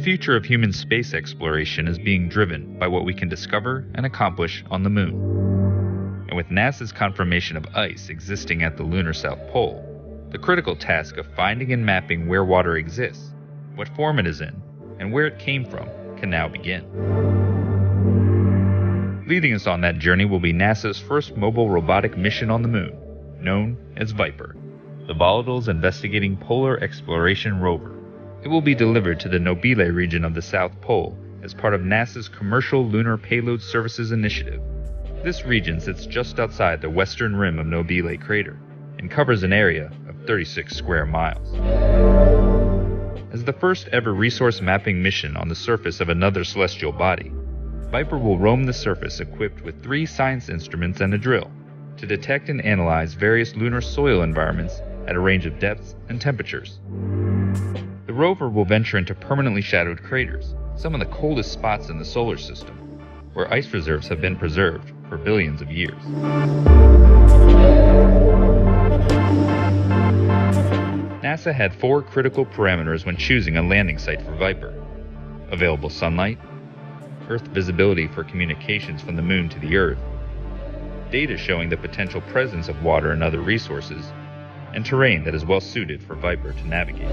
future of human space exploration is being driven by what we can discover and accomplish on the moon. And with NASA's confirmation of ice existing at the lunar South Pole, the critical task of finding and mapping where water exists, what form it is in, and where it came from can now begin. Leading us on that journey will be NASA's first mobile robotic mission on the moon, known as Viper, the Volatiles Investigating Polar Exploration Rover. It will be delivered to the Nobile region of the South Pole as part of NASA's Commercial Lunar Payload Services Initiative. This region sits just outside the western rim of Nobile crater and covers an area of 36 square miles. As the first ever resource mapping mission on the surface of another celestial body, Viper will roam the surface equipped with three science instruments and a drill to detect and analyze various lunar soil environments at a range of depths and temperatures. The rover will venture into permanently shadowed craters, some of the coldest spots in the solar system, where ice reserves have been preserved for billions of years. NASA had four critical parameters when choosing a landing site for Viper available sunlight, Earth visibility for communications from the Moon to the Earth, data showing the potential presence of water and other resources, and terrain that is well suited for Viper to navigate.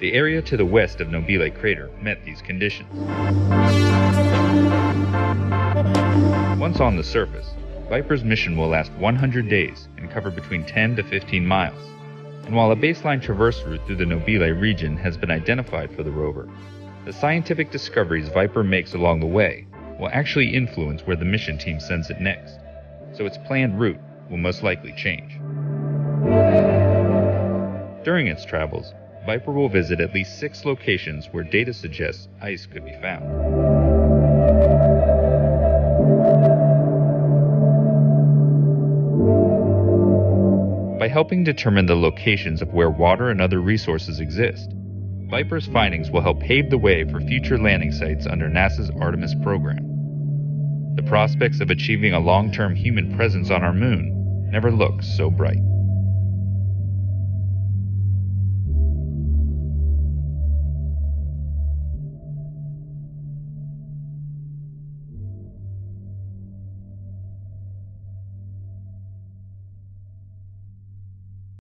The area to the west of Nobile crater met these conditions. Once on the surface, Viper's mission will last 100 days and cover between 10 to 15 miles. And while a baseline traverse route through the Nobile region has been identified for the rover, the scientific discoveries Viper makes along the way will actually influence where the mission team sends it next, so its planned route will most likely change. During its travels, Viper will visit at least six locations where data suggests ice could be found. By helping determine the locations of where water and other resources exist, Viper's findings will help pave the way for future landing sites under NASA's Artemis program. The prospects of achieving a long term human presence on our moon never looked so bright.